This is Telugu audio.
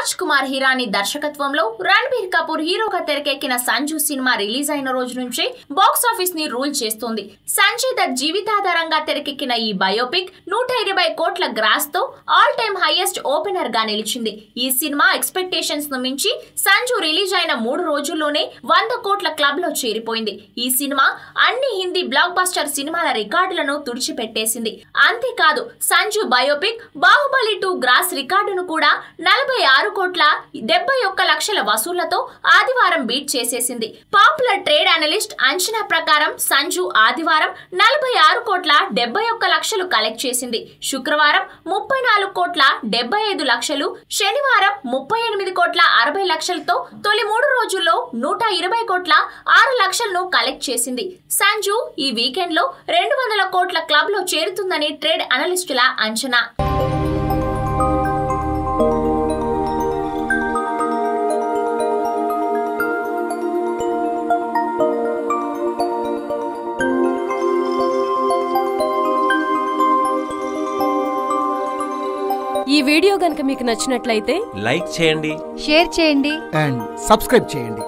రాజ్ కుమార్ హిరాని దర్శకత్వంలో రణబీర్ కపూర్ హీరోగా తెరకెక్కిన సంజు సినిమా రిలీజ్ అయిన రోజు నుంచి బాక్స్ ఆఫీస్ని రూల్ చేస్తోంది. సంజయ్ దత్ జీవితాధారంగా తెరకెక్కిన ఈ బయోపిక్ నూట ఇరవై కోట్ల గ్రాస్తో ఆల్ టైమ్ హైయెస్ట్ ఓపెనర్గా నిలిచింది. ఈ సినిమా ఎక్స్పెక్టేషన్స్ను మించి సంజు రిలీజ్ అయిన మూడు రోజుల్లోనే వంద కోట్ల క్లబ్లో చేరిపోయింది. ఈ సినిమా అన్ని హిందీ బ్లాక్ బస్టర్ సినిమాల రికార్డులను తుడిచిపెట్టేసింది. అంతేకాదు Sanju biopic Baahubali two gross రికార్డును కూడా నలభై ఆరు కోట్ల డెబ్బై ఒక్క లక్షల వసూళ్ళతో ఆదివారం బీట్ చేసేసింది. పాపులర్ ట్రేడ్ అనలిస్ట్ అంచనా ప్రకారం సంజు ఆదివారం నలభై ఆరు కోట్ల డెబ్బై ఒక్క లక్షలు కలెక్ట్ చేసింది. శుక్రవారం ముప్పై నాలుగు కోట్ల డెబ్బై ఐదు లక్షలు శనివారం ముప్పై ఎనిమిది కోట్ల అరవై లక్షలతో తొలి మూడు రోజుల్లో నూట ఇరవై కోట్ల ఆరు లక్షలను కలెక్ట్ చేసింది. సంజు ఈ వీకెండ్లో రెండు వందల కోట్ల క్లబ్లో చేరుతుందని ట్రేడ్ అనలిస్టుల అంచనా. ఈ వీడియో గనుక మీకు నచ్చినట్లయితే లైక్ చేయండి. షేర్ చేయండి. అండ్ సబ్స్క్రైబ్ చేయండి.